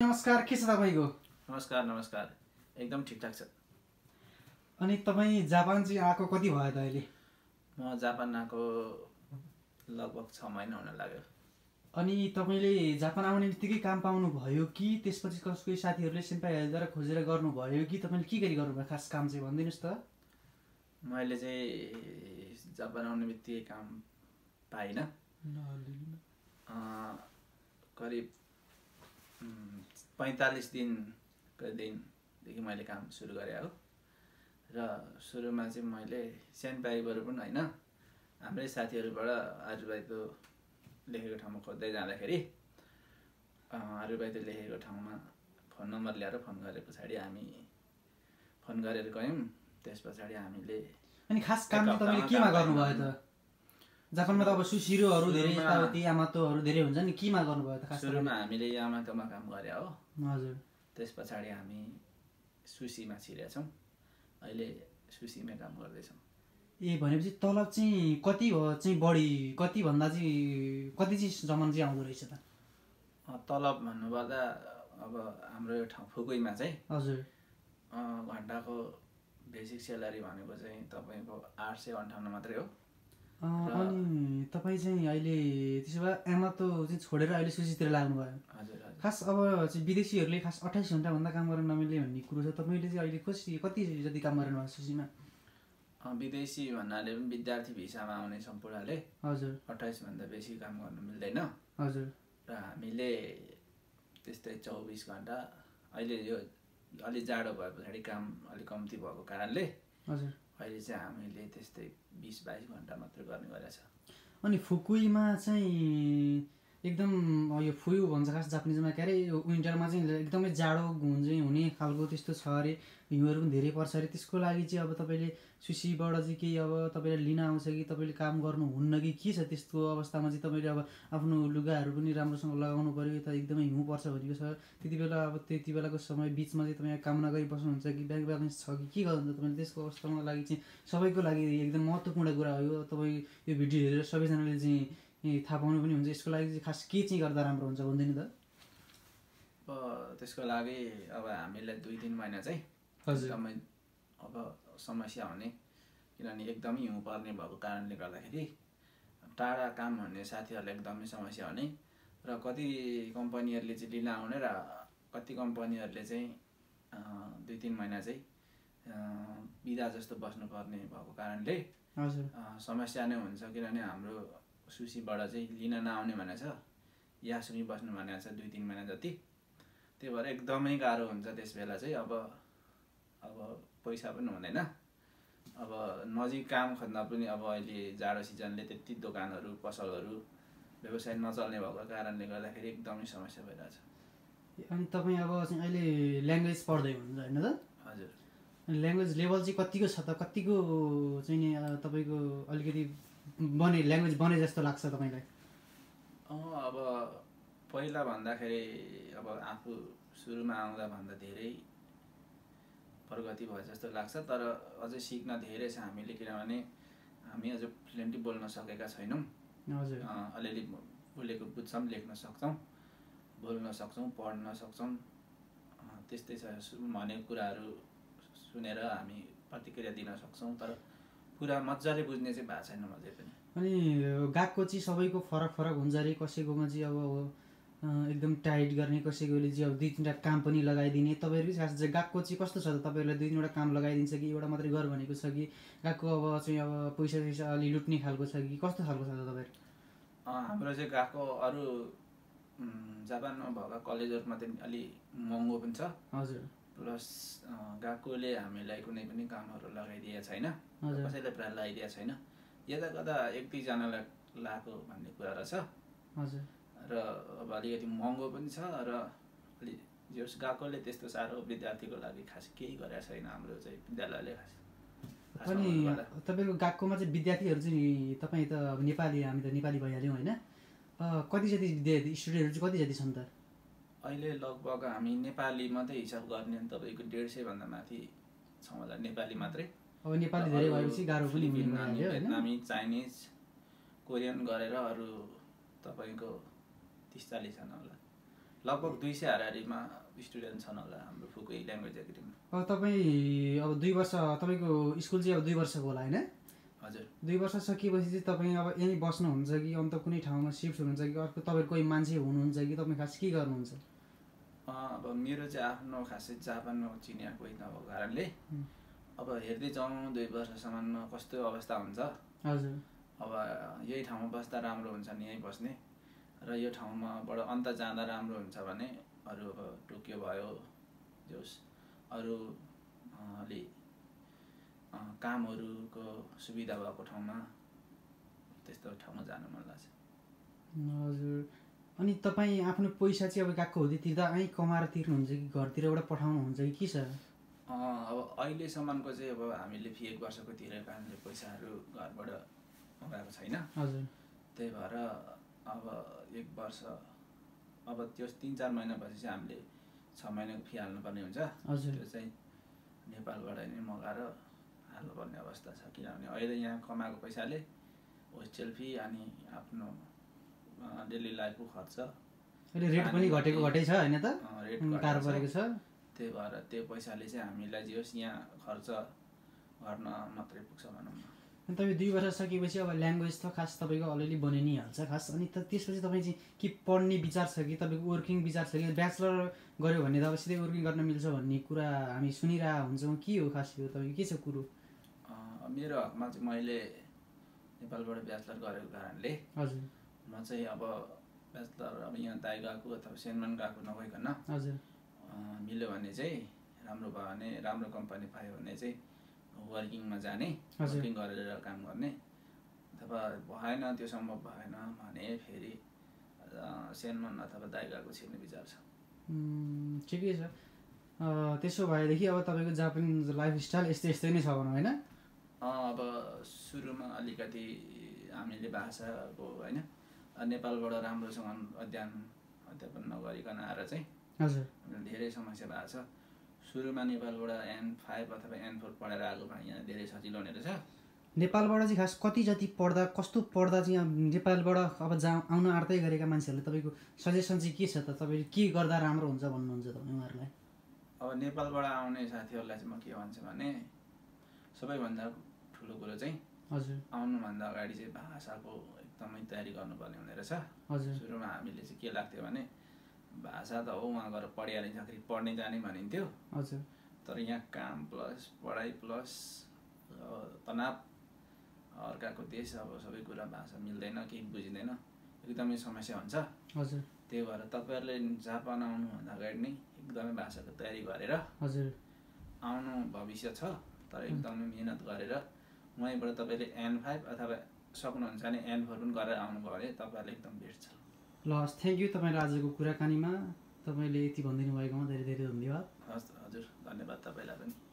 नमस्कार के छ तपाईँको? नमस्कार नमस्कार। एकदम ठिकठाक छ। अनि तपाईँ जापान चाहिँ आएको कति भयो त अहिले? म जापान आएको लगभग छ महिना हुन लाग्यो। अनि तपाईँले जापान आउने बित्तिकै काम पाउनु भयो कि त्यसपछि कसकै साथीहरूले सेम्पाईहरूद्वारा खोजेर गर्नुभयो कि तपाईँले के गरी गर्नुभयो? खास काम चाहिँ भनिदिनुहोस् त। मैले चाहिँ जापान आउने बित्तिकै काम पाइनँ। करिब पैँतालिस दिनको दिनदेखि मैले काम सुरु गरेँ हो। र सुरुमा चाहिँ मैले सेन्पाईबाट पनि होइन हाम्रै साथीहरूबाट आजुबाइतो लेखेको ठाउँमा खोज्दै जाँदाखेरि अँ, आरुबाइतो लेखेको ठाउँमा फोन नम्बर ल्याएर फोन गरे पछाडि हामी फोन गरेर गयौँ त्यस पछाडि हामीले अनि खास काम तपाईँले केमा गर्नुभयो त? जापानमा त अब सुसिरोहरू धेरै यताउति आमातोहरू धेरै हुन्छ नि केमा गर्नुभयो त खास सुरुमा हामीले यामातोमा काम गरे हो। हजुर। त्यस पछाडि हामी सुसीमा छिरेछौँ। अहिले सुसीमै काम गर्दैछौँ। ए भनेपछि तलब चाहिँ कति हो चाहिँ बढी कति भन्दा चाहिँ कति चाहिँ जमान चाहिँ आउँदो रहेछ त? तलब भन्नुपर्दा अब हाम्रो यो ठाउँ फुकुईमा चाहिँ हजुर। घन्टाको बेसिक स्यालेरी भनेको चाहिँ तपाईँको आठ सय अन्ठाउन्न मात्रै हो। अनि तपाईँ चाहिँ अहिले त्यसो भए आमातो चाहिँ छोडेर अहिले सुसीतिर लाग्नुभयो। हजुर हजुर। खास अब चाहिँ विदेशीहरूले खास अठाइस घन्टाभन्दा काम गर्न नमिल्ने भन्ने कुरो छ। तपाईँले चाहिँ अहिले कसरी कति जति काम गर्नु भएको सुसीमा अँ, विदेशी भन्नाले पनि विद्यार्थी भिसामा आउने सम्पूर्णले हजुर। अठाइसभन्दा बेसी काम गर्नु मिल्दैन। हजुर। र हामीले त्यस्तै चौबिस घन्टा अहिले यो अलि जाडो भए पछाडि काम अलिक कम्ती भएको कारणले हजुर। अहिले चाहिँ हामीले त्यस्तै बिस बाइस घन्टा मात्रै गर्ने गरेछ अनि फुकुईमा चाहिँ एकदम यो फुयु भन्छ खास जापानिजमा के अरे यो विन्टरमा चाहिँ एकदमै जाडो हुन्छ हुने खालको त्यस्तो छ अरे। हिउँहरू पनि धेरै पर्छ अरे। त्यसको लागि चाहिँ अब तपाईँले सुसीबाट चाहिँ केही अब तपाईँलाई लिन आउँछ कि तपाईँले काम गर्नुहुन्न कि के छ त्यस्तो अवस्थामा चाहिँ तपाईँले अब आफ्नो लुगाहरू पनि राम्रोसँग लगाउनु पऱ्यो यता एकदमै हिउँ पर्छ भनेको छ। त्यति बेला अब त्यति बेलाको समय बिचमा चाहिँ तपाईँ काम नगरी बस्नुहुन्छ कि ब्याङ्क ब्यालेन्स छ कि के गर्नुहुन्छ तपाईँले? त्यसको अवस्थामा लागि चाहिँ सबैको लागि एकदम महत्त्वपूर्ण कुरा हो। तपाईँ यो भिडियो हेरेर सबैजनाले चाहिँ थाहा पाउनु पनि हुन्छ यसको लागि चाहिँ खास के चाहिँ गर्दा राम्रो हुन्छ भन्दैन त? अब त्यसको लागि अब हामीलाई दुई तिन महिना चाहिँ हजुर। एकदमै अब समस्या हुने किनभने एकदमै हिउँ पर्ने भएको कारणले गर्दाखेरि टाढा काम भन्ने साथीहरूलाई एकदमै समस्या हुने र कति कम्पनीहरूले चाहिँ लिन आउने र कति कम्पनीहरूले चाहिँ दुई तिन महिना चाहिँ बिदा जस्तो बस्नुपर्ने भएको कारणले हजुर। समस्या नै हुन्छ किनभने हाम्रो सुसीबाट चाहिँ लिन नआउने भनेको छ। यासुमी बस्नु भनेको छ दुई तिन महिना जति। त्यही भएर एकदमै गाह्रो हुन्छ त्यस बेला चाहिँ अब अब पैसा पनि हुँदैन। अब नजिक काम खोज्दा पनि अब अहिले जाडो सिजनले त्यति दोकानहरू पसलहरू व्यवसाय नचल्ने भएको कारणले गर्दाखेरि एकदमै समस्या भइरहेछ। अनि तपाईँ अब चाहिँ अहिले ल्याङ्ग्वेज पढ्दै हुनुहुन्छ होइन त? हजुर। ल्याङ्ग्वेज लेभल चाहिँ कतिको छ त? कतिको चाहिँ नि तपाईँको अलिकति बने ल्याङ्ग्वेज बने जस्तो लाग्छ तपाईँलाई? अब पहिला भन्दाखेरि अब आफू सुरुमा आउँदा भन्दा धेरै प्रगति भयो जस्तो लाग्छ तर अझै सिक्न धेरै छ हामीले किनभने हामी अझ फ्लुएन्टली बोल्न सकेका छैनौँ। अलिअलि बोलेको बुझ्छौँ लेख्न सक्छौँ बोल्न सक्छौँ पढ्न सक्छौँ। त्यस्तै छ भनेको कुराहरू सुनेर हामी प्रतिक्रिया दिन सक्छौँ तर पुरा मजाले बुझ्ने चाहिँ भएको छैन अझै पनि। अनि गएको चाहिँ सबैको फरक फरक हुन्छ अरे कसैकोमा चाहिँ अब एकदम टाइट गर्ने कसैकोले चाहिँ अब दुई तिनवटा काम पनि लगाइदिने। तपाईँहरू चाहिँ खास चाहिँ गएको चाहिँ कस्तो छ त? तपाईँहरूलाई दुई तिनवटा काम लगाइदिन्छ कि एउटा मात्रै गर भनेको छ कि गएको अब चाहिँ अब पैसा पैसा अलि लुट्ने खालको छ कि कस्तो खालको छ त तपाईँहरू? हाम्रो चाहिँ गएको अरू जापानमा भएका कलेजहरूमा चाहिँ अलि महँगो पनि छ। हजुर। प्लस गएकोले हामीलाई कुनै पनि कामहरू लगाइदिएको छैन। हजुर। कसैले प्रायः लगाइदिएको छैन। यता कता एक दुईजनालाई लगाएको भन्ने कुरा रहेछ हजुर। र अब अलिकति महँगो पनि छ र अलि जस गएकोले त्यस्तो साह्रो विद्यार्थीको लागि खास केही गरेको छैन हाम्रो चाहिँ विद्यालयले खास। अनि। तपाईँको गएकोमा चाहिँ विद्यार्थीहरू चाहिँ तपाईँ त अब नेपाली हामी त नेपाली भइहाल्यौँ होइन। कति जति विद्यार्थी स्टुडेन्टहरू चाहिँ कति जति छन् त? अहिले लगभग हामी नेपाली मात्रै हिसाब गर्ने तपाईँको डेढ सयभन्दा माथि छौँ होला नेपाली मात्रै। अब नेपाली धेरै भएपछि गाह्रो पनि भियतनामी चाइनिज कोरियन गरेर अरू तपाईँको तिस चालिसजना होला। लगभग दुई सय हाराहारीमा स्टुडेन्ट छन् होला हाम्रो फुकुई ल्याङ्ग्वेज एकाडेमीमा। अब तपाईँ अब दुई वर्ष तपाईँको स्कुल चाहिँ अब दुई वर्षको होला होइन? हजुर। दुई वर्ष सकिएपछि चाहिँ तपाईँ अब यहीँ बस्नुहुन्छ कि अन्त कुनै ठाउँमा सिफ्ट हुनुहुन्छ कि अर्को तपाईँको कोही मान्छे हुनुहुन्छ कि तपाईँ खास के गर्नुहुन्छ? अब मेरो चाहिँ आफ्नो खासै जापानमा चिनिया कोही नभएको कारणले। अब हेर्दै जाउँ दुई वर्षसम्म कस्तो अवस्था हुन्छ। हजुर। अब यही ठाउँमा बस्दा राम्रो हुन्छ नि यहीँ बस्ने। र यो ठाउँमाबाट अन्त जाँदा राम्रो हुन्छ भने अरू अब टोकियो भयो जोस् अरू अँ, अलि अँ, कामहरूको सुविधा भएको ठाउँमा त्यस्तो ठाउँमा जानु मन लाग्छ। हजुर। अनि तपाईँ आफ्नो पैसा चाहिँ अब गएको हुँदै तिर्दा ऐ कमाएर तिर्नुहुन्छ कि घरतिरबाट पठाउनुहुन्छ कि के छ? अब अहिलेसम्मको चाहिँ अब हामीले फी एक वर्षको तिरेको कारणले पैसाहरू घरबाट मगाएको छैन। हजुर। त्यही भएर अब एक वर्ष अब त्यो तिन चार महिनापछि चाहिँ हामीले छ महिनाको फी हाल्नुपर्ने हुन्छ। हजुर। त्यो चाहिँ नेपालबाट नै मगाएर हाल्नुपर्ने अवस्था छ किनभने अहिले यहाँ कमाएको पैसाले होस्टेल फी अनि आफ्नो डेली लाइफको खर्च। अहिले रेट पनि घटेको घटै छ होइन त? रेट टाढो। परेको छ। त्यही भएर त्यो पैसाले चाहिँ हामीलाई जे होस् यहाँ खर्च गर्न मात्रै पुग्छ भनौँ न। अनि तपाईँ दुई वर्ष सकेपछि अब ल्याङ्ग्वेज त खास तपाईँको अलिअलि बनि नै हाल्छ खास। अनि त त्यसपछि तपाईँ चाहिँ के पढ्ने विचार छ कि? तपाईँको वर्किङ विचार छ कि? ब्याचलर गऱ्यो भने त अब सिधै वर्किङ गर्न मिल्छ भन्ने कुरा हामी सुनिरहेको हुन्छौँ। के हो खास यो? तपाईँको के छ कुरो? मेरो हकमा चाहिँ मैले नेपालबाट ब्याचलर गरेको कारणले हजुर। म चाहिँ अब ब्याचलर अब यहाँ दाइ गएको अथवा सेनमान गएको नभइकन मिल्यो भने चाहिँ राम्रो भयो भने राम्रो कम्पनी पायो भने चाहिँ वर्किङमा जाने। वर्किङ गरेर काम गर्ने। अथवा भएन त्यो सम्भव भएन भने फेरि सेनमन अथवा दाइ गएको छिर्ने विचार छ। ठिकै छ। त्यसो भएदेखि अब तपाईँको जापानिज लाइफस्टाइल यस्तै यस्तै नै छ भनौँ होइन? अब सुरुमा अलिकति हामीले भाषाको होइन नेपालबाट राम्रोसँग अध्ययन अध्यापन नगरिकन आएर चाहिँ हजुर। धेरै समस्या भएको छ। सुरुमा नेपालबाट एन फाइभ अथवा एन फोर पढेर आएको भए यहाँ धेरै सजिलो हुने रहेछ नेपालबाट चाहिँ खास कति जति पढ्दा कस्तो पढ्दा चाहिँ नेपालबाट अब जा आउन आँट्दै गरेका मान्छेहरूले तपाईँको सजेसन चाहिँ के छ त? तपाईँले के गर्दा राम्रो हुन्छ भन्नुहुन्छ तपाईँ उहाँहरूलाई? अब नेपालबाट आउने साथीहरूलाई चाहिँ म के भन्छु भने सबैभन्दा ठुलो कुरो चाहिँ हजुर। आउनुभन्दा अगाडि चाहिँ भाषाको एकदमै तयारी गर्नुपर्ने हुने रहेछ हजुर। सुरुमा हामीले चाहिँ के लाग्थ्यो भने भाषा त हो उहाँ गएर पढिहालिसक्दाखेरि पढ्ने जाने भनिन्थ्यो। हजुर। तर यहाँ काम प्लस पढाइ प्लस तनाव अर्काको देश अब सबै कुरा भाषा मिल्दैन केही बुझिँदैन एकदमै समस्या हुन्छ। हजुर। त्यही भएर तपाईँहरूले जापान आउनुभन्दा अगाडि नै एकदमै भाषाको तयारी गरेर हजुर। आउनु भविष्य छ। तर एकदमै मिहिनेत गरेर वहीँबाट तपाईँले एन फाइभ अथवा सक्नुहुन्छ भने एन फोर पनि गरेर आउनुभयो भने तपाईँहरूले एकदम भेट्छ ल हस् थ्याङ्क यू तपाईँले आजको कुराकानीमा। तपाईँले यति भनिदिनु भएकोमा धेरै धेरै धन्यवाद। हस् हजुर धन्यवाद तपाईँलाई पनि।